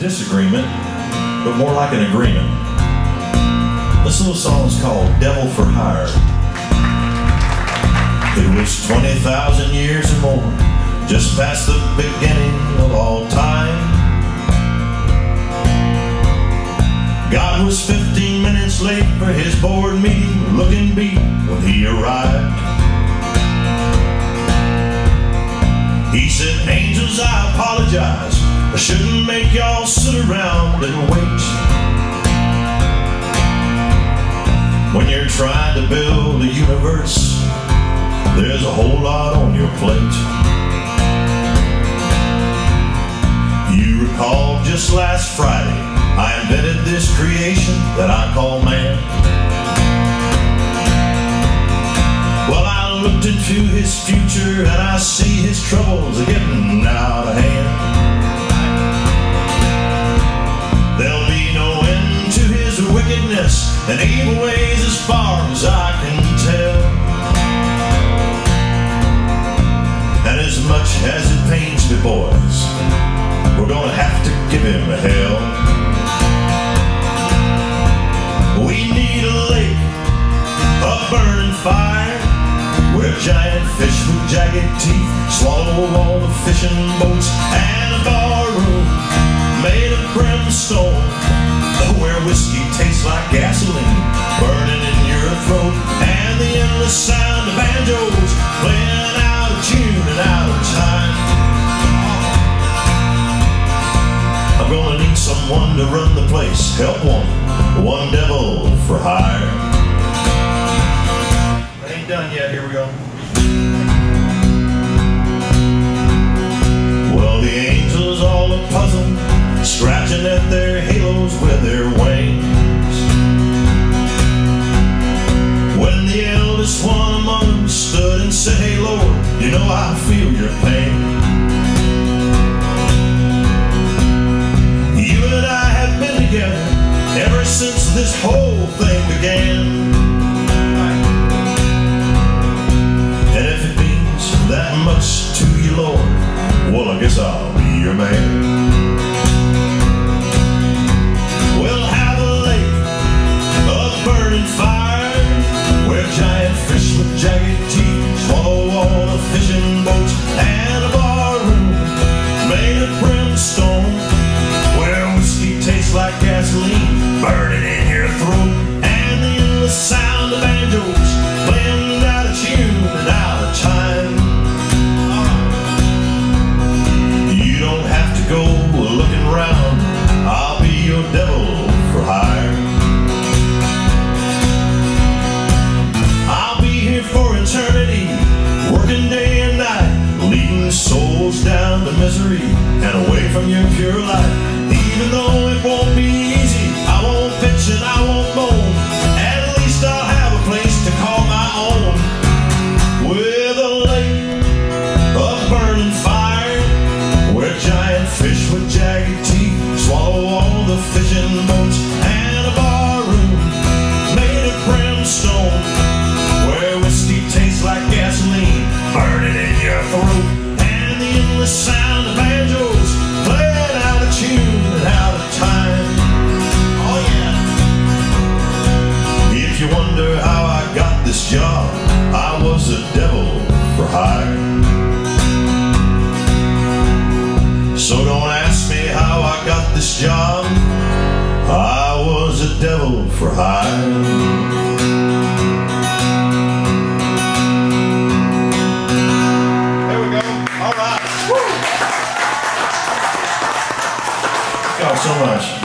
disagreement, but more like an agreement. This little song is called Devil for Hire. It was 20,000 years or more, just past the beginning of all time. God was 15 minutes late for his board meeting, looking beat when he arrived. He said, angels, I apologize. I shouldn't make y'all sit around and wait. When you're trying to build a universe, there's a whole lot on your plate. You recall just last Friday, I invented this creation that I call man. Well, I looked into his future and I see his troubles and evil ways as far as I can tell. And as much as it pains me, boys, we're gonna have to give him hell. We need a lake, a burning fire, where giant fish with jagged teeth swallow all the fishing boats, and a barroom made of brimstone, where whiskey tastes like gasoline someone to run the place. Help one, one devil for hire. Ain't done yet. Here we go. Well, the angels all a puzzle, scratching at their halos with their wings. When the eldest one among them stood and said, Hey Lord, you know I feel your pain. Much to you, Lord, well, I guess I'll be your man. Misery and away from your pure light. Even though it won't be easy, I won't pitch and I won't moan. At least I'll have a place to call my own. With a lake of burning fire, where giant fish with Thank y'all so much.